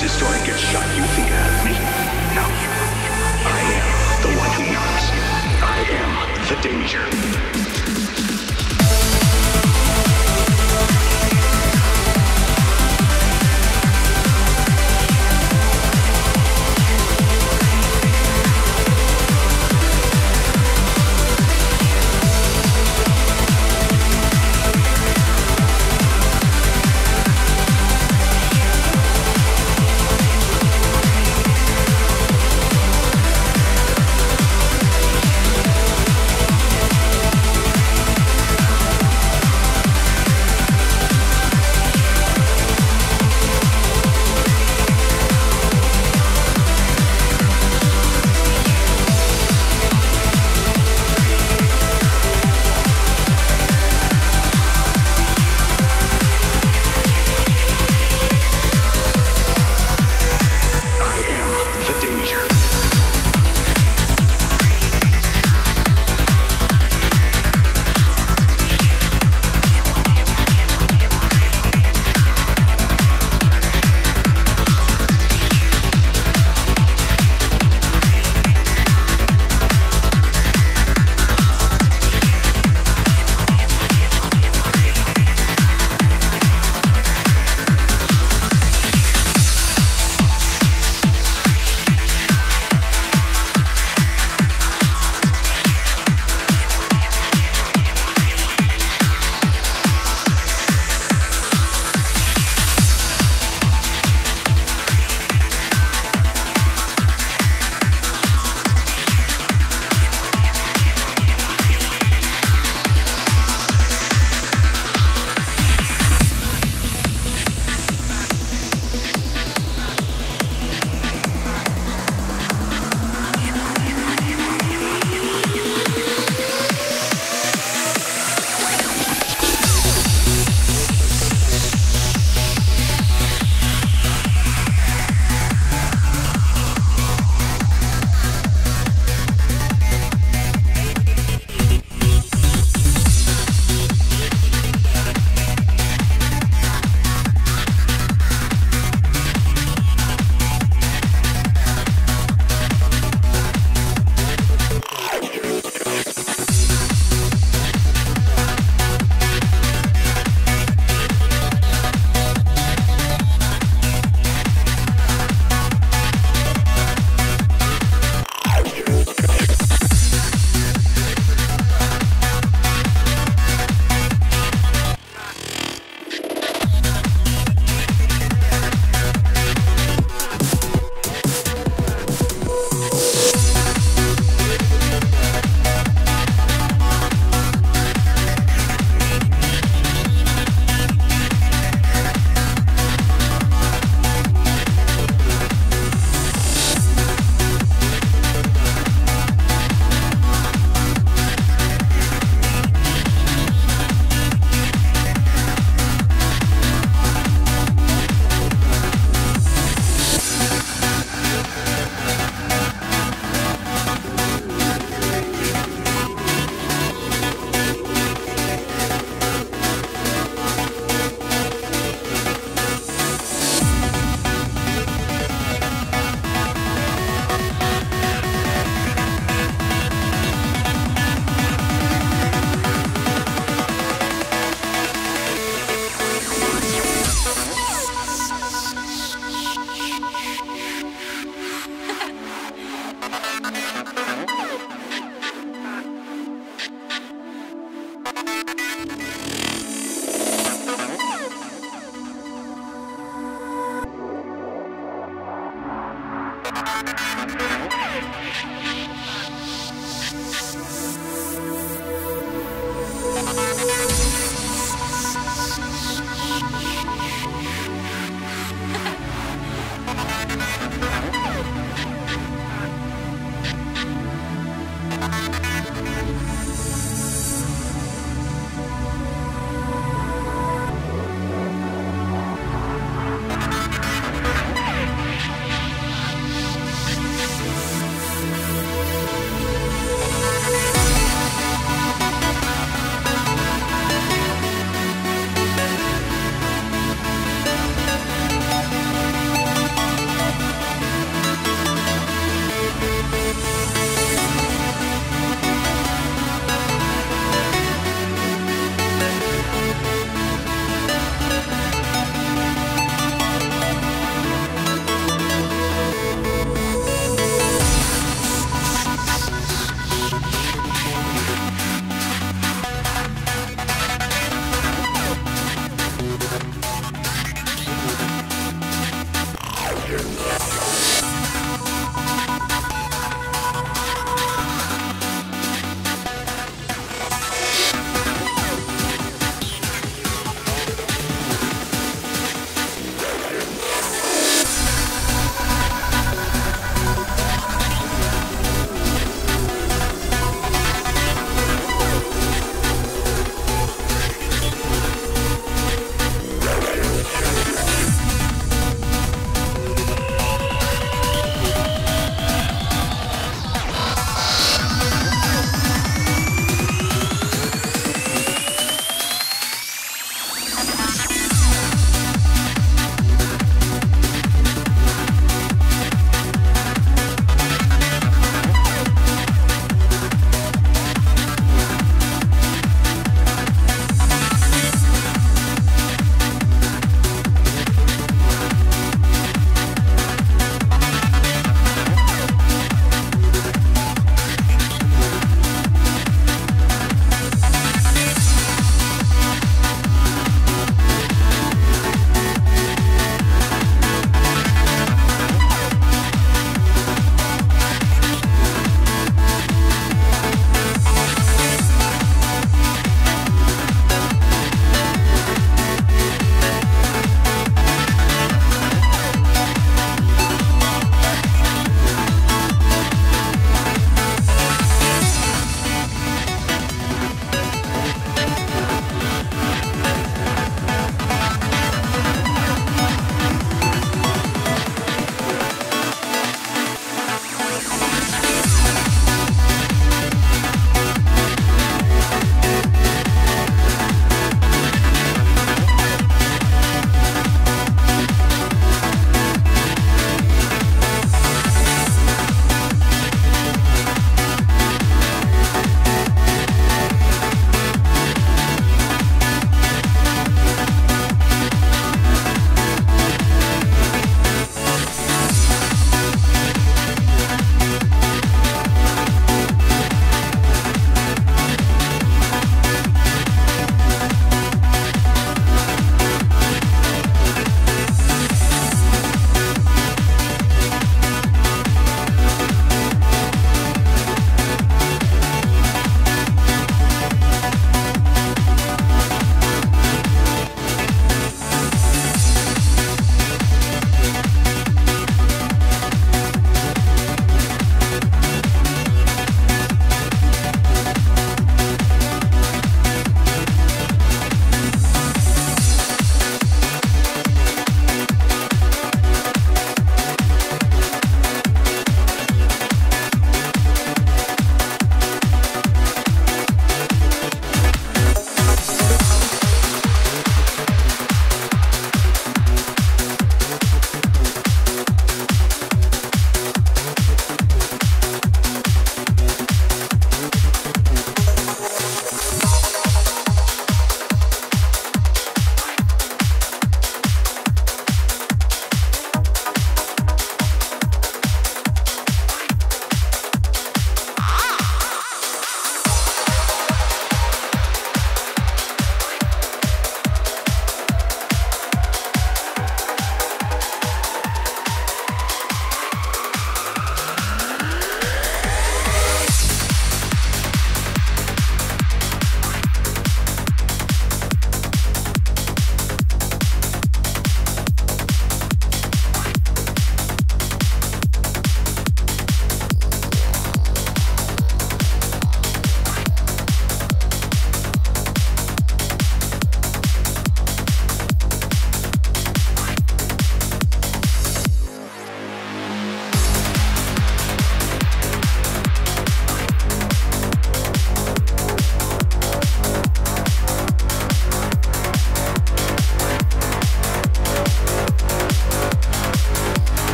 This story gets shot, you think I have me? No. I am the one who knocks. I am the danger.